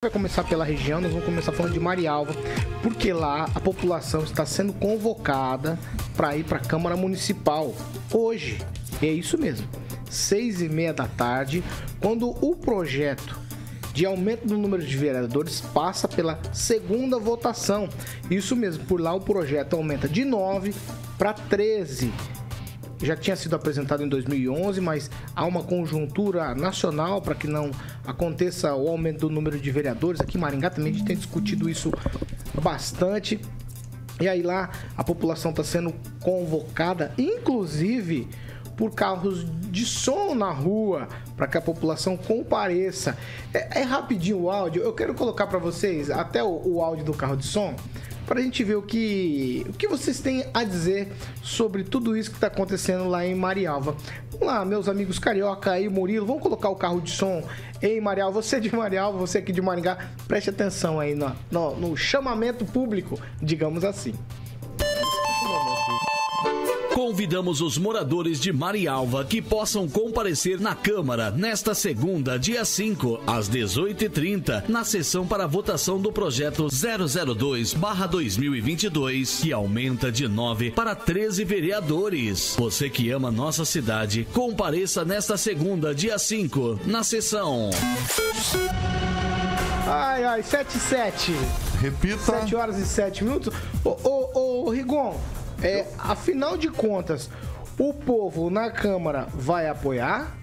vai começar pela região, nós vamos começar falando de Marialva, porque lá a população está sendo convocada para ir para a Câmara Municipal hoje. É isso mesmo, seis e meia da tarde, quando o projeto de aumento do número de vereadores passa pela segunda votação. Isso mesmo, por lá o projeto aumenta de 9 para 13 já tinha sido apresentado em 2011, mas há uma conjuntura nacional para que não aconteça o aumento do número de vereadores. Aqui em Maringá também a gente tem discutido isso bastante. E aí lá a população está sendo convocada, inclusive por carros de som na rua, para que a população compareça. É, é, rapidinho o áudio, eu quero colocar para vocês até o, o áudio do carro de som para a gente ver o que, o que vocês têm a dizer sobre tudo isso que está acontecendo lá em Marialva. Vamos lá, meus amigos carioca e Murilo, vamos colocar o carro de som em Marialva. Você de Marialva, você aqui de Maringá, preste atenção aí no, no, no chamamento público, digamos assim. Convidamos os moradores de Marialva que possam comparecer na Câmara nesta segunda, dia 5, às 18h30, na sessão para votação do projeto 002-2022, que aumenta de 9 para 13 vereadores. Você que ama nossa cidade, compareça nesta segunda, dia 5, na sessão. Ai, ai, 7 e 7. Repita. 7 horas e 7 minutos. Ô, ô, ô Rigon, é, afinal de contas, o povo na Câmara vai apoiar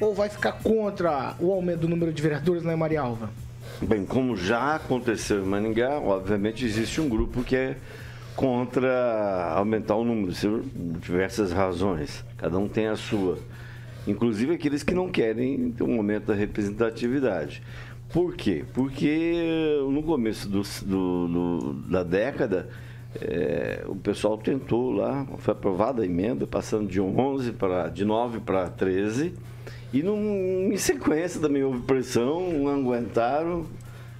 ou vai ficar contra o aumento do número de vereadores na Marialva? Bem, como já aconteceu em Maningá, obviamente existe um grupo que é contra aumentar o número, por diversas razões. Cada um tem a sua. Inclusive aqueles que não querem ter um aumento da representatividade. Por quê? Porque no começo do, do, do da década é, o pessoal tentou lá, foi aprovada a emenda, passando de 11 para de 9 para 13. E num, em sequência também houve pressão, não aguentaram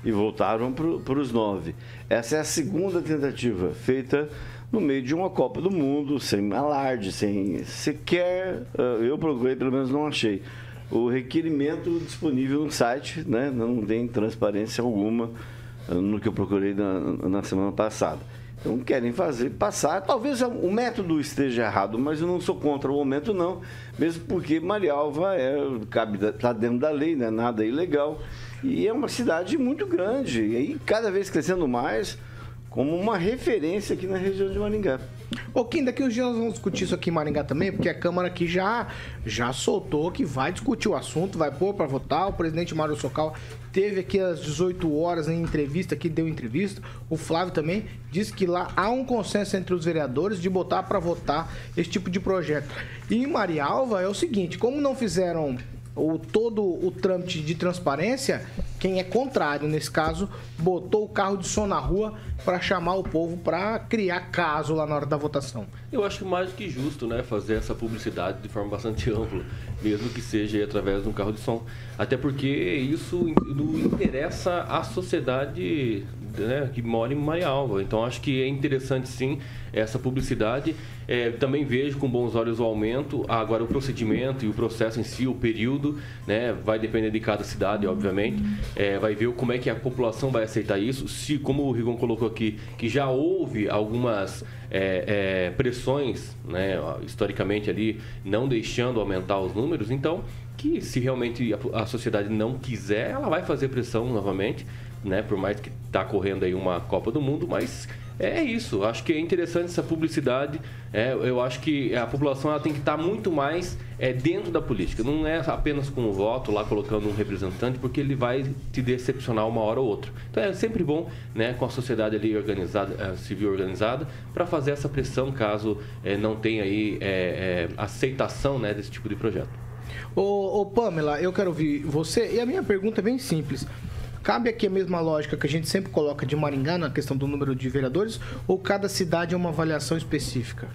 e voltaram para os 9. Essa é a segunda tentativa feita no meio de uma Copa do Mundo, sem alarde, sem sequer. Eh, eu procurei, pelo menos não achei. O requerimento disponível no site, né, não tem transparência alguma eh, no que eu procurei na, na semana passada. Então querem fazer passar. Talvez o método esteja errado, mas eu não sou contra o aumento, não. Mesmo porque Marialva é, cabe, está dentro da lei, não é nada ilegal. E é uma cidade muito grande. E cada vez crescendo mais, como uma referência aqui na região de Maringá. Ô Kim, daqui uns dias nós vamos discutir isso aqui em Maringá também, porque a Câmara aqui já, já soltou que vai discutir o assunto, vai pôr para votar. O presidente Mário Socal teve aqui às 18 horas em entrevista, que deu entrevista. O Flávio também disse que lá há um consenso entre os vereadores de botar para votar esse tipo de projeto. E em Marialva é o seguinte, como não fizeram o, todo o trâmite de transparência, quem é contrário, nesse caso, botou o carro de som na rua para chamar o povo para criar caso lá na hora da votação. Eu acho mais do que justo, né, fazer essa publicidade de forma bastante ampla, mesmo que seja através de um carro de som. Até porque isso não interessa à sociedade né, que mora em Marialva. Então acho que é interessante sim essa publicidade. É, também vejo com bons olhos o aumento. Agora o procedimento e o processo em si, o período, né, vai depender de cada cidade, obviamente. É, vai ver como é que a população vai aceitar isso. Se, como o Rigon colocou aqui, que já houve algumas é, é pressões, né, historicamente ali, não deixando aumentar os números, então que se realmente a, a sociedade não quiser, ela vai fazer pressão novamente né? Por mais que está correndo aí uma Copa do Mundo, mas é isso. Acho que é interessante essa publicidade. É, eu acho que a população ela tem que estar tá muito mais é, dentro da política. Não é apenas com o voto lá colocando um representante, porque ele vai te decepcionar uma hora ou outra. Então é sempre bom, né, com a sociedade ali organizada, é, civil organizada, para fazer essa pressão caso é, não tenha aí é, aceitação, né, desse tipo de projeto. Ô, ô Pamela, eu quero ouvir você e a minha pergunta é bem simples. Cabe aqui a mesma lógica que a gente sempre coloca de Maringá na questão do número de vereadores ou cada cidade é uma avaliação específica?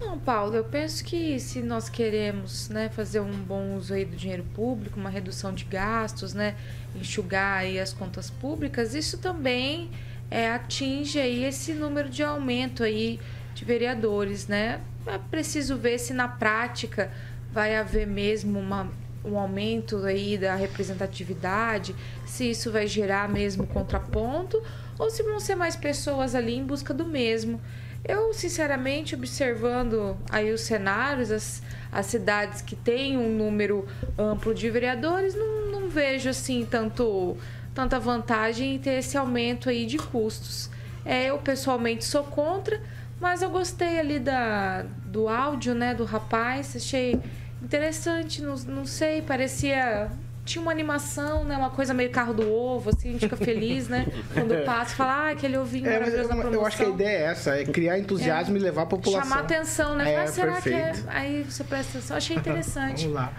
Não, Paulo, eu penso que se nós queremos né, fazer um bom uso aí do dinheiro público, uma redução de gastos, né, enxugar aí as contas públicas, isso também é, atinge aí esse número de aumento aí de vereadores, né? É preciso ver se na prática vai haver mesmo uma um aumento aí da representatividade, se isso vai gerar mesmo contraponto ou se vão ser mais pessoas ali em busca do mesmo. Eu, sinceramente, observando aí os cenários, as, as cidades que têm um número amplo de vereadores, não, não vejo assim tanto, tanta vantagem em ter esse aumento aí de custos. É, eu pessoalmente sou contra, mas eu gostei ali da, do áudio, né, do rapaz, achei interessante, não, não sei, parecia tinha uma animação, né? Uma coisa meio carro do ovo, assim, a gente fica feliz, né? Quando passa, fala, ah, aquele ovinho é, maravilhoso eu, eu acho que a ideia é essa, é criar entusiasmo é. e levar a população. Chamar atenção, né? É, ah, será perfeito. que é? Aí você presta atenção. Achei interessante. Vamos lá.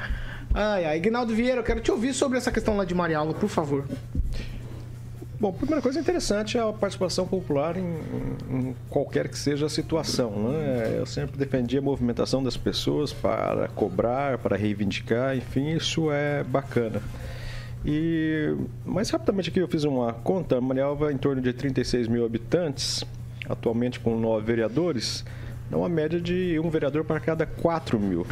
Ai, ai, Ignaldo Vieira, eu quero te ouvir sobre essa questão lá de Marialva, por favor. Bom, primeira coisa interessante é a participação popular em, em, qualquer que seja a situação. Né? Eu sempre defendi a movimentação das pessoas para cobrar, para reivindicar, enfim, isso é bacana. E mais rapidamente aqui eu fiz uma conta, Marialva em torno de 36 mil habitantes, atualmente com nove vereadores, dá uma média de um vereador para cada 4 mil.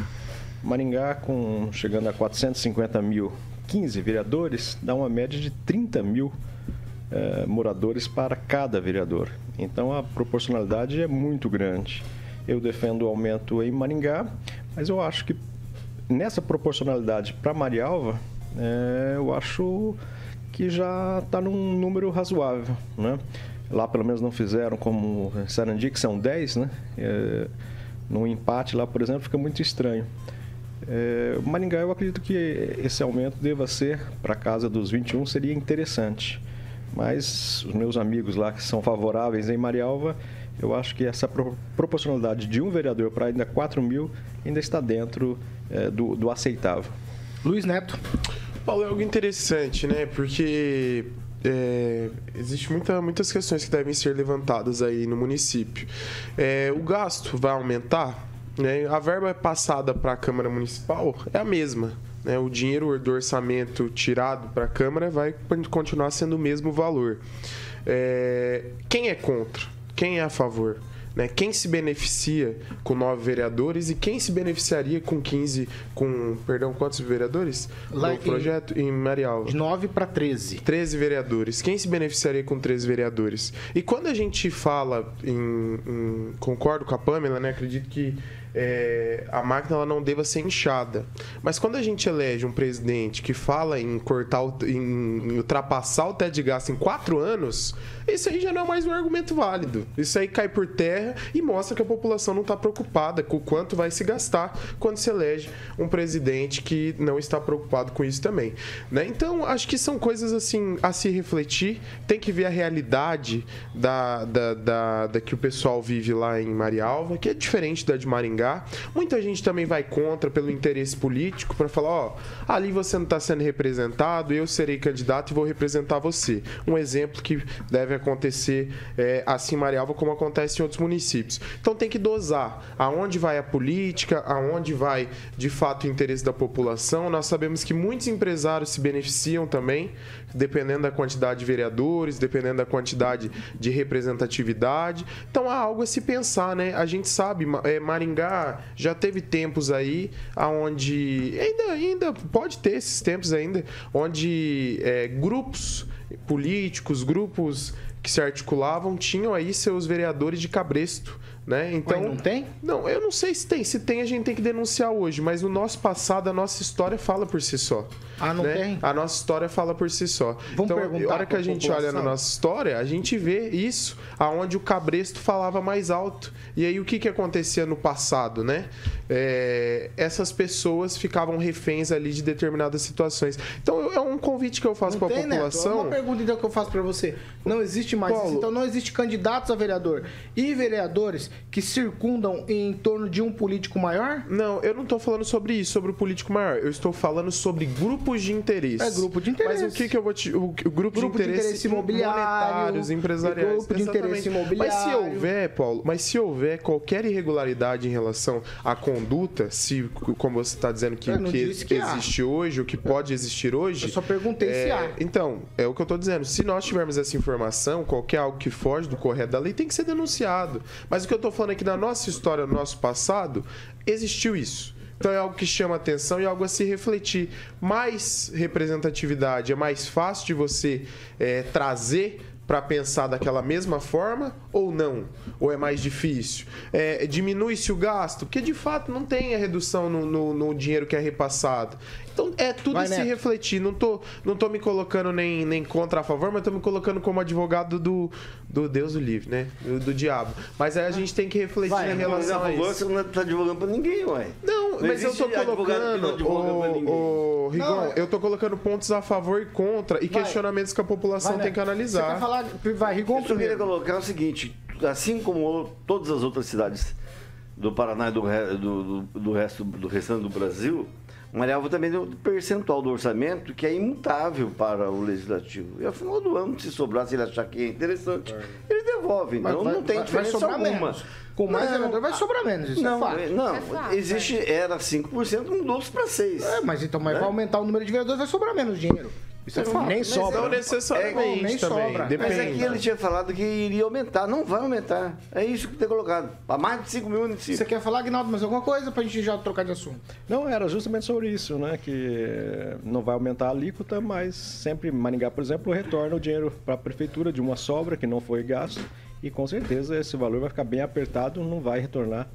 Maringá, com, chegando a 450 mil, 15 vereadores, dá uma média de 30 mil eh, moradores para cada vereador. Então a proporcionalidade é muito grande. Eu defendo o aumento em Maringá, mas eu acho que nessa proporcionalidade para Marialva, é, eu acho que já está num número razoável. Né? Lá pelo menos não fizeram como Sarandi, que são 10, né? É, num empate lá, por exemplo, fica muito estranho. É, Maringá, eu acredito que esse aumento deva ser, para casa dos 21, seria interessante. Mas os meus amigos lá que são favoráveis em Marialva, eu acho que essa proporcionalidade de um vereador para ainda 4 mil ainda está dentro é, do, do aceitável. Luiz Neto. Paulo, é algo interessante, né? Porque é, Existem muita, muitas questões que devem ser levantadas aí no município. É, o gasto vai aumentar? Né? A verba passada para a Câmara Municipal é a mesma né, o dinheiro do orçamento tirado para a Câmara vai continuar sendo o mesmo valor. É, quem é contra? Quem é a favor? Né? Quem se beneficia com nove vereadores e quem se beneficiaria com 15, com, perdão, quantos vereadores? Lá no projeto em Marialva. De 9 para 13. 13 vereadores. Quem se beneficiaria com 13 vereadores? E quando a gente fala em, em concordo com a Pamela, né? Acredito que é, a máquina ela não deva ser inchada. Mas quando a gente elege um presidente que fala em cortar, em ultrapassar o teto de gasto em quatro anos, isso aí já não é mais um argumento válido. Isso aí cai por terra e mostra que a população não está preocupada com o quanto vai se gastar quando se elege um presidente que não está preocupado com isso também. Né? Então, acho que são coisas assim a se refletir. Tem que ver a realidade da, da, da, da que o pessoal vive lá em Marialva, que é diferente da de Maringá. Muita gente também vai contra pelo interesse político para falar: ó, ali você não está sendo representado, eu serei candidato e vou representar você. Um exemplo que deve acontecer é, assim em Marialva como acontece em outros municípios. Então tem que dosar aonde vai a política, aonde vai de fato o interesse da população. Nós sabemos que muitos empresários se beneficiam também, dependendo da quantidade de vereadores, dependendo da quantidade de representatividade. Então há algo a se pensar, né? A gente sabe, é, Maringá já teve tempos aí aonde ainda ainda pode ter esses tempos ainda onde é, grupos políticos, grupos que se articulavam tinham aí seus vereadores de cabresto. Né? Então, Ué, não tem? Não, eu não sei se tem. Se tem, a gente tem que denunciar hoje. Mas o nosso passado, a nossa história fala por si só. Ah, não né? tem? A nossa história fala por si só. Vamos então, perguntar a hora que a gente olha na nossa história, a gente vê isso, aonde o cabresto falava mais alto. E aí o que, que acontecia no passado, né? É, essas pessoas ficavam reféns ali de determinadas situações. Então é um convite que eu faço para a população. Neto. Uma pergunta então que eu faço para você. Não existe mais Paulo, isso. Então não existe candidatos a vereador e vereadores que circundam em torno de um político maior? Não, eu não estou falando sobre isso, sobre o político maior. Eu estou falando sobre grupos de interesse. É grupo de interesse. Mas o que, que eu vou te. O, o grupo, grupo de interesse, de interesse monetários, empresariais. Grupo de Exatamente. interesse imobiliário. Mas se houver, Paulo, mas se houver qualquer irregularidade em relação à conduta, se, como você está dizendo que que, que existe hoje, o que pode existir hoje. Eu só perguntei é, se há. Então, é o que eu estou dizendo. Se nós tivermos essa informação, qualquer algo que foge do correto da lei tem que ser denunciado. Mas o que eu estou falando aqui da nossa história, do nosso passado, existiu isso. Então é algo que chama atenção e algo a se refletir. Mais representatividade é mais fácil de você é, trazer para pensar daquela mesma forma ou não? Ou é mais difícil? É, Diminui-se o gasto? Porque de fato não tem a redução no, no, no dinheiro que é repassado. Então é tudo Vai, a se Neto. refletir. Não tô, não tô me colocando nem, nem contra a favor, mas tô me colocando como advogado do, do Deus do livre, né? Do, do diabo. Mas aí a gente tem que refletir Vai, em mas relação a Você isso. não tá divulgando pra ninguém, ué. Não, Não mas eu tô colocando, ninguém. o, Rigon, Não, é- eu tô colocando pontos a favor e contra e Vai. questionamentos que a população Vai, tem que Neto. Você analisar. quer falar? Vai, Rigon Eu queria colocar o seguinte, assim como todas as outras cidades do Paraná e do, do, do, do resto do restante do Brasil, Marialva também tem um percentual do orçamento que é imutável para o legislativo. E ao final do ano, se sobrar, se ele achar que é interessante, ele devolve. Mas Então vai- não tem vai- diferença vai sobrar alguma. menos. Com mais Não, vereador vai sobrar menos, isso não, é fato. não, É fato, existe, era 5%, mudou-se para 6%. É, mas então mas Né? vai aumentar o número de vereadores, vai sobrar menos dinheiro. Isso é fato. Nem Mas sobra. Não é- necessariamente É, nem também. sobra. Depende. Mas aqui ele tinha falado que iria aumentar. Não vai aumentar. É isso que tem colocado. Para mais de 5 mil municípios. Você quer falar, Agnaldo, mais alguma coisa pra gente já trocar de assunto? Não, era justamente sobre isso, né? Que não vai aumentar a alíquota, mas sempre Maringá, por exemplo, retorna o dinheiro para a prefeitura de uma sobra que não foi gasto. E com certeza esse valor vai ficar bem apertado, não vai retornar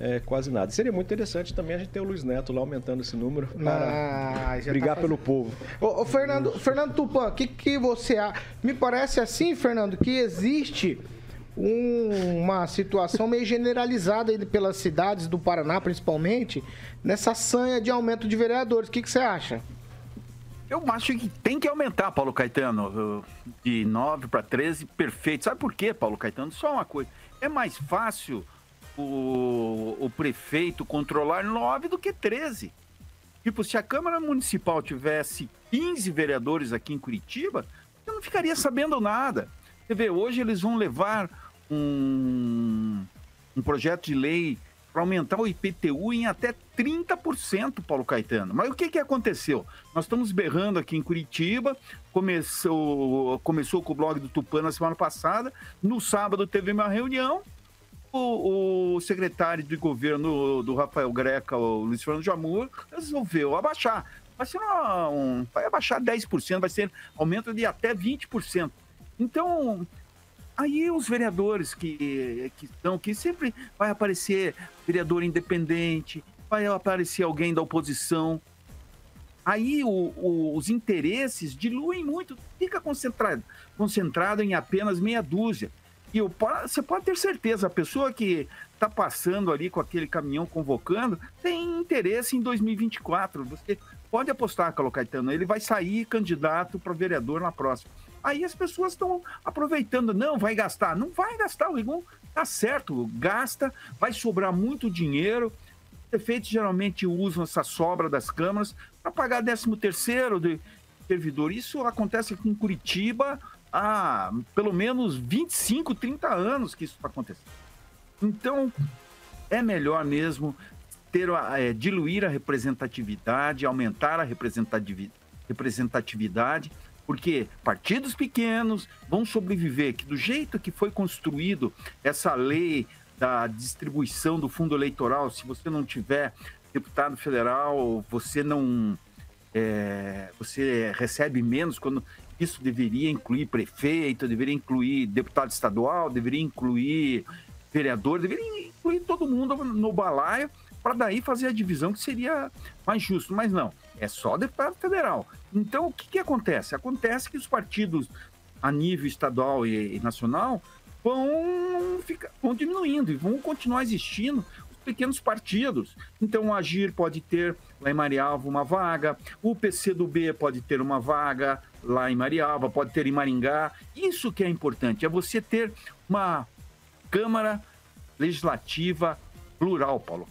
é, quase nada. Seria muito interessante também a gente ter o Luiz Neto lá aumentando esse número para Ah, já tá brigar fazendo- pelo povo. Ô, ô, Fernando, Fernando Tupan, o que, que você acha? Me parece assim, Fernando, que existe um- uma situação meio generalizada aí pelas cidades do Paraná, principalmente, nessa sanha de aumento de vereadores. O que, que você acha? Eu acho que tem que aumentar, Paulo Caetano, de 9 para 13, perfeito. Sabe por quê, Paulo Caetano? Só uma coisa. É mais fácil o, o prefeito controlar 9 do que 13. Tipo, se a Câmara Municipal tivesse 15 vereadores aqui em Curitiba, eu não ficaria sabendo nada. Você vê, hoje eles vão levar um, um projeto de lei para aumentar o IPTU em até 30%, Paulo Caetano. Mas o que, que aconteceu? Nós estamos berrando aqui em Curitiba, começou, começou com o blog do Tupã na semana passada, no sábado teve uma reunião, o, o secretário de governo do Rafael Greca, o Luiz Fernando Jamur, resolveu abaixar. Vai, ser uma- um, vai abaixar 10%, vai ser aumento de até 20%. Então, aí os vereadores que, que estão aqui, sempre vai aparecer vereador independente, vai aparecer alguém da oposição. Aí o- o- os interesses diluem muito, fica concentrado, concentrado em apenas meia dúzia. E você pode ter certeza, a pessoa que está passando ali com aquele caminhão convocando tem interesse em 2024. Você pode apostar, Carlos Caetano, ele vai sair candidato para vereador na próxima. Aí as pessoas estão aproveitando, não, vai gastar. Não vai gastar, o Rigon tá certo, gasta, vai sobrar muito dinheiro. Os prefeitos geralmente usam essa sobra das câmaras para pagar 13 terceiro de servidor. Isso acontece aqui em Curitiba há pelo menos 25, 30 anos que isso está acontecendo. Então, é melhor mesmo ter é, diluir a representatividade, aumentar a representativi- representatividade, porque partidos pequenos vão sobreviver, que do jeito que foi construído essa lei da distribuição do fundo eleitoral, se você não tiver deputado federal, você não é, você recebe menos quando isso deveria incluir prefeito, deveria incluir deputado estadual, deveria incluir vereador, deveria incluir todo mundo no balaio para daí fazer a divisão que seria mais justo. Mas não, é só deputado federal. Então, o que, que acontece? Acontece que os partidos a nível estadual e, e nacional vão, ficar, vão diminuindo e vão continuar existindo os pequenos partidos. Então, o Agir pode ter lá em Marialva uma vaga, o PCdoB pode ter uma vaga lá em Marialva, pode ter em Maringá. Isso que é importante, é você ter uma Câmara Legislativa plural, Paulo.